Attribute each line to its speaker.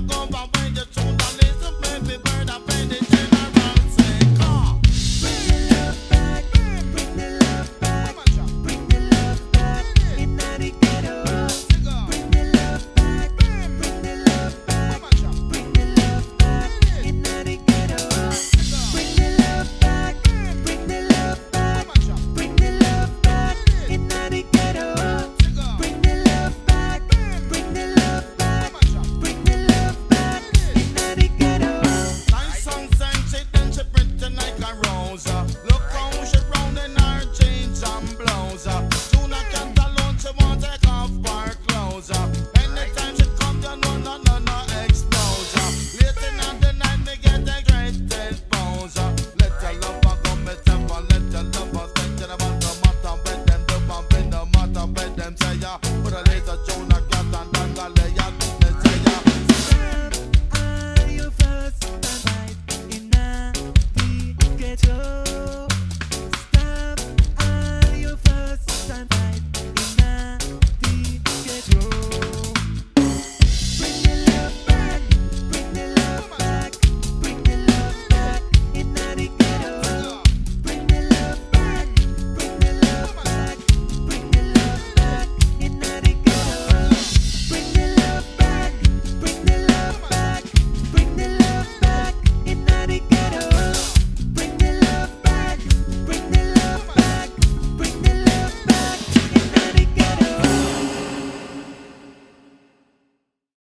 Speaker 1: back on, back Monza.